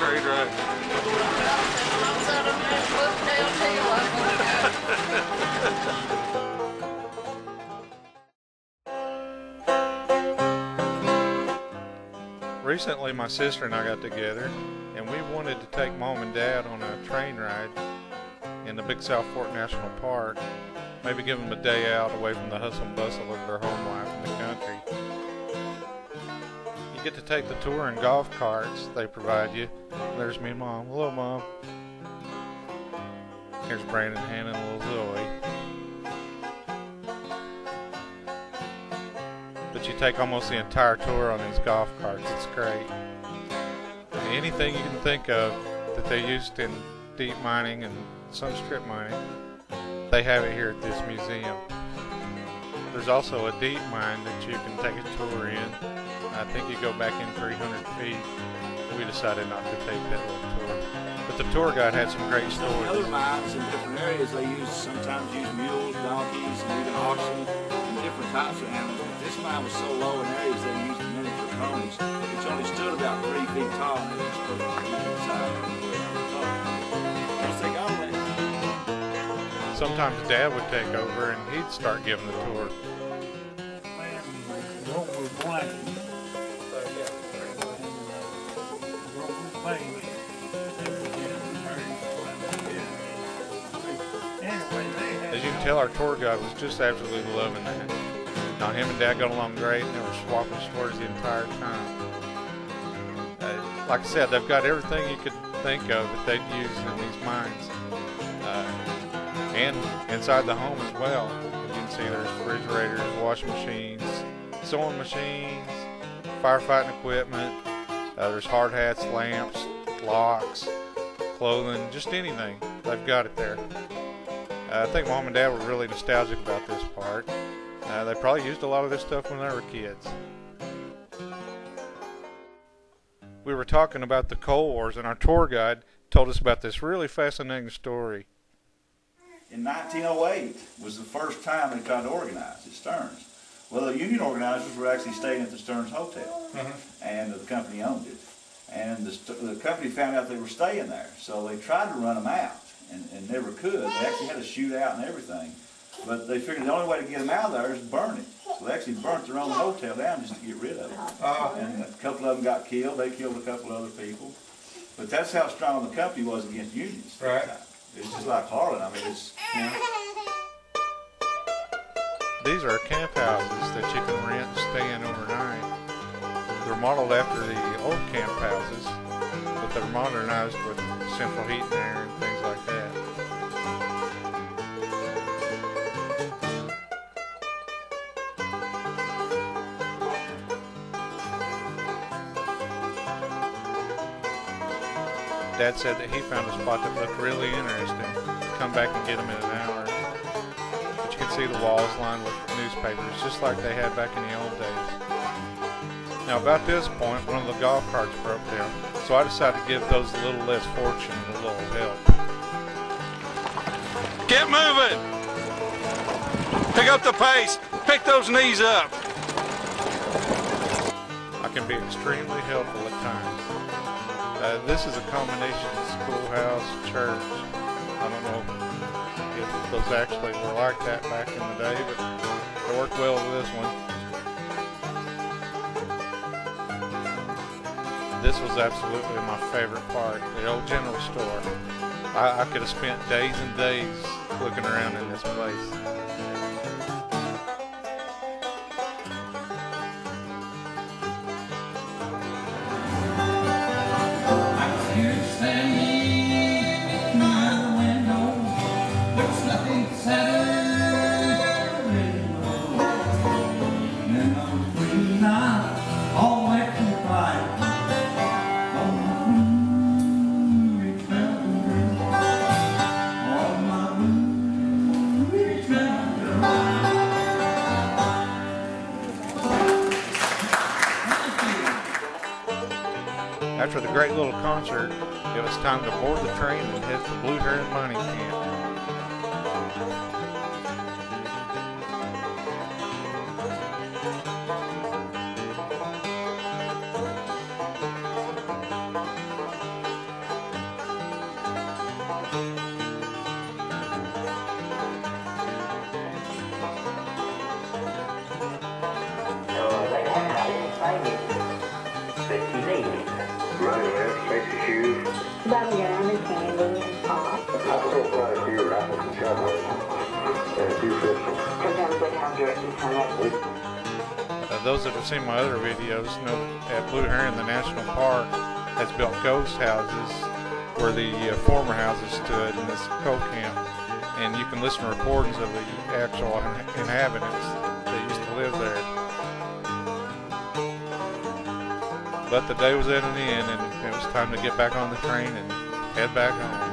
trade? Recently, my sister and I got together, and we wanted to take mom and dad on a train ride in the Big South Fork National Park. Maybe give them a day out away from the hustle and bustle of their home life in the country. You get to take the tour in golf carts they provide you. There's me and mom. Hello, mom. Here's Brandon, Hannah, and little Zoe. But you take almost the entire tour on these golf carts. It's great. Anything you can think of that they used in deep mining and some strip mining, they have it here at this museum. There's also a deep mine that you can take a tour in. I think you go back in 300 feet. We decided not to take that little tour. But the tour guide had some great In other stories. mines in different areas, they use sometimes use mules, donkeys, and even oxen, and different types of animals. But this mine was so low in areas they used miniature ponies, which only stood about three feet tall, and they were supposed to be inside of the way I was told. Once they got away, Sometimes Dad would take over and he'd start giving the tour. As you can tell, our tour guide was just absolutely loving that. Now, him and Dad got along great, and they were swapping stories the entire time. Uh, like I said, they've got everything you could think of that they'd use in these mines. Uh, and inside the home as well. You can see there's refrigerators, washing machines, sewing machines, firefighting equipment. Uh, there's hard hats, lamps, locks, clothing, just anything. They've got it there. Uh, I think mom and dad were really nostalgic about this part. Uh, they probably used a lot of this stuff when they were kids. We were talking about the coal wars, and our tour guide told us about this really fascinating story. in 1908 was the first time they tried to organize at Stearns. Well, the union organizers were actually staying at the Stearns Hotel, mm-hmm. and the company owned it. And the, st- the company found out they were staying there, so they tried to run them out, and, and never could. They actually had a shootout and everything, but they figured the only way to get them out of there is burn it. So they actually burnt their own hotel down just to get rid of it. Uh-huh. And a couple of them got killed. They killed a couple of other people. But that's how strong the company was against unions. Right. It's just like Harlan. I mean, it's you know, These are camp houses that you can rent and stay in overnight. They're modeled after the old camp houses, but they're modernized with central heat and air and things like that. Dad said that he found a spot that looked really interesting. Come back and get him in an hour. But you can see the walls lined with newspapers, just like they had back in the old days. Now, about this point, one of the golf carts broke down, so I decided to give those a little less fortunate a little help. Get moving! Pick up the pace. Pick those knees up. I can be extremely helpful at times. Uh, this is a combination of schoolhouse, church. I don't know if those actually were like that back in the day, but they worked well with this one. This was absolutely my favorite part, the old general store. I, I could have spent days and days looking around in this place. Great little concert, it was time to board the train and head for Blue Heron Mining Camp. Uh, those that have seen my other videos know that Blue Heron, the national park, has built ghost houses where the uh, former houses stood in this coal camp. And you can listen to recordings of the actual inhabitants But the day was at an end, and it was time to get back on the train and head back home.